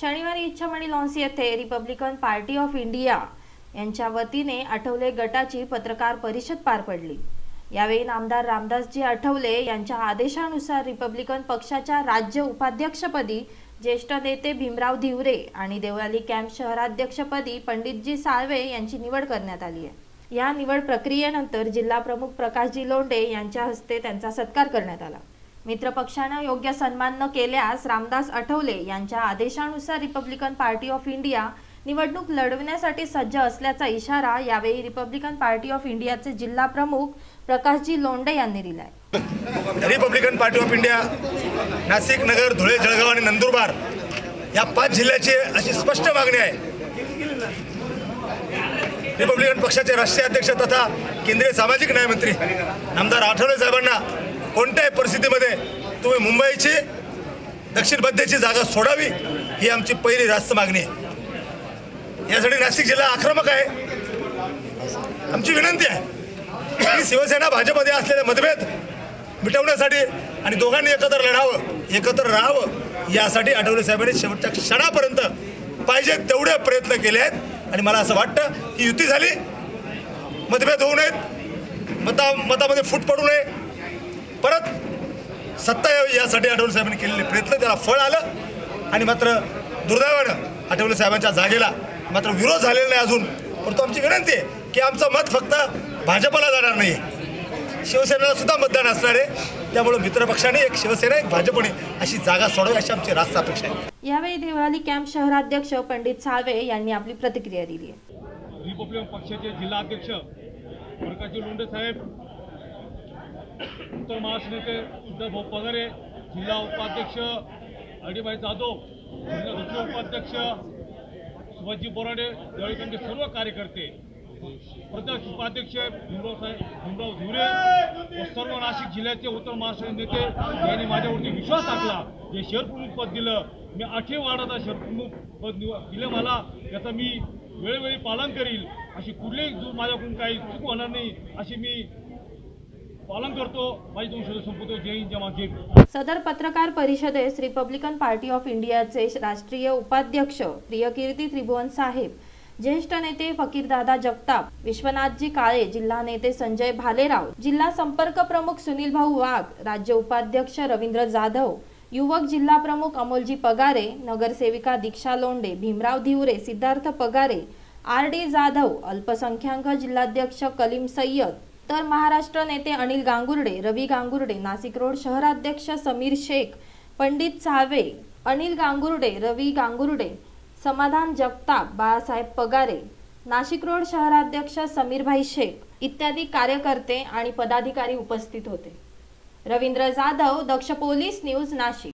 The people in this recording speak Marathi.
शनिवारी इच्छामणी लॉन्स येथे रिपब्लिकन पार्टी ऑफ इंडिया यांच्या वतीने आठवले गटाची पत्रकार परिषद पार पडली. यावेळी नामदार रामदासजी आठवले यांच्या आदेशानुसार रिपब्लिकन पक्षाच्या राज्य उपाध्यक्षपदी ज्येष्ठ नेते भीमराव धिवरे आणि देवळाली कॅम्प शहराध्यक्षपदी पंडितजी साळवे यांची निवड करण्यात आली आहे. या निवड प्रक्रियेनंतर जिल्हा प्रमुख प्रकाशजी लोंढे यांच्या हस्ते त्यांचा सत्कार करण्यात आला. मित्रपक्षानं योग्य सन्मान न केल्यास रामदास आठवले यांच्या आदेशानुसार रिपब्लिकन पार्टी ऑफ इंडिया निवडणूक लढवण्यासाठी सज्ज असल्याचा इशारा यावेळी रिपब्लिकन पार्टी ऑफ इंडियाचे जिल्हा प्रमुख प्रकाशजी लोंडे यांनी दिलाय. Republican party of India Nashik Nagar Dhule Jalgaon आणि नंदुरबार या पाच जिल्ह्याची अशी स्पष्ट मागणी आहे. रिपब्लिकन पक्षाचे राष्ट्रीय अध्यक्ष तथा केंद्रीय सामाजिक न्याय मंत्री आमदार आठवले साहेबांना कोणत्याही परिस्थितीमध्ये तुम्ही मुंबईची दक्षिण मध्यची जागा सोडावी ही आमची पहिली रास्त मागणी आहे. यासाठी नाशिक जिल्हा आक्रमक आहे. आमची विनंती आहे की शिवसेना भाजपमध्ये असलेले मतभेद मिटवण्यासाठी आणि दोघांनी एकत्र लढावं एकत्र राहावं यासाठी आठवले साहेबांनी शेवटच्या क्षणापर्यंत पाहिजे तेवढे प्रयत्न केले आहेत. आणि मला असं वाटतं की युती झाली मतभेद होऊ नयेत मता मतामध्ये फूट पडू नये. सत्ता यावी यासाठी आठवले साहेबांनी केलेले प्रयत्न त्याला फळ आलं आणि मात्र दुर्दैवानं आठवले साहेबांच्या जागेला मात्र विरोध झालेला नाही अजून. परंतु आमची विनंती आहे की आमचं मत फक्त भाजपला जाणार नाही शिवसेनेला सुद्धा मतदान असणार आहे. त्यामुळे मित्रपक्षाने एक शिवसेना एक भाजपने अशी जागा सोडावी अशी आमची रास्त अपेक्षा आहे. यावेळी देवळाली कॅम्प शहराध्यक्ष पंडित साळवे यांनी आपली प्रतिक्रिया दिली आहे. रिपब्लिकन पक्षाचे जिल्हा अध्यक्ष प्रकाशजी लोंढे साहेब उत्तर महाराष्ट्र नेते उद्धव पगारे जिल्हा उपाध्यक्ष अडीबाई जाधव जिल्हा दुसरे उपाध्यक्ष शिवाजी बोराडे दळीकांचे सर्व कार्यकर्ते प्रदेश उपाध्यक्ष भीमरावसाहेब भीमराव धुरे व सर्व नाशिक जिल्ह्याचे उत्तर महाराष्ट्र नेते यांनी माझ्यावरती विश्वास टाकला. जे शहरप्रमुख पद दिलं मी आठवे वार्डाचा शहरप्रमुख पद निव दिलं मला याचा मी वेळोवेळी पालन करील अशी कुठलीही माझ्याकडून काही चूक होणार नाही अशी मी पालन करतो. माझी दोन शब्द संपवतो. जय हिंद जय जय सदर पत्रकार परिषदेस रिपब्लिकन पार्टी ऑफ इंडियाचे राष्ट्रीय उपाध्यक्ष प्रियकीर्ती त्रिभुवन साहेब ज्येष्ठ नेते फकीरदादा जगताप विश्वनाथजी काळे जिल्हा नेते संजय भालेराव जिल्हा संपर्क प्रमुख सुनील भाऊ वाघ राज्य उपाध्यक्ष रवींद्र जाधव युवक जिल्हा प्रमुख अमोलजी पगारे नगरसेविका दीक्षा लोंडे भीमराव धिवरे सिद्धार्थ पगारे आर डी जाधव अल्पसंख्याक जिल्हाध्यक्ष कलीम सय्यद तर महाराष्ट्र नेते अनिल गांगुर्डे रवी गांगुर्डे नाशिक रोड शहराध्यक्ष समीर शेख पंडित सावे अनिल गांगुर्डे रवी गांगुर्डे समाधान जगताप बाळासाहेब पगारे नाशिक रोड शहराध्यक्ष समीरभाई शेख इत्यादी कार्यकर्ते आणि पदाधिकारी उपस्थित होते. Ravindra Jadhav Daksh police news Nashik.